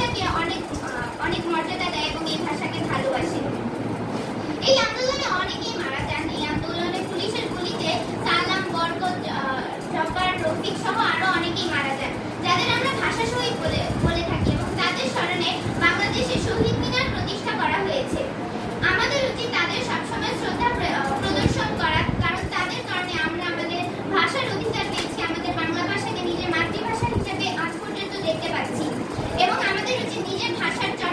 ভাষাকে অনেক অনেক মর্যাদা দেয় এবং এই ভাষাকে ভালোবাসে। এই আন্দোলনে অনেকেই মারা যান। এই আন্দোলনে পুলিশের গুলিতে সালাম, বরকত জব্বার, রফিক সহ আরও অনেকেই মারা যান, যাদের আমরা ভাষা শহীদ বলে বলে থাকি এবং তাদের স্মরণে বাংলাদেশে শহীদ মিনার প্রতিষ্ঠা করা হয়েছে। আমাদের উচিত তাদের সবসময় শ্রদ্ধা প্রদর্শন করা, কারণ তাদের কারণে আমরা আমাদের ভাষার অধিকার পেয়েছি, আমাদের বাংলা ভাষাকে নিজের মাতৃভাষা হিসেবে আজ পর্যন্ত দেখতে পাচ্ছি। এবং 最，你先爬山去。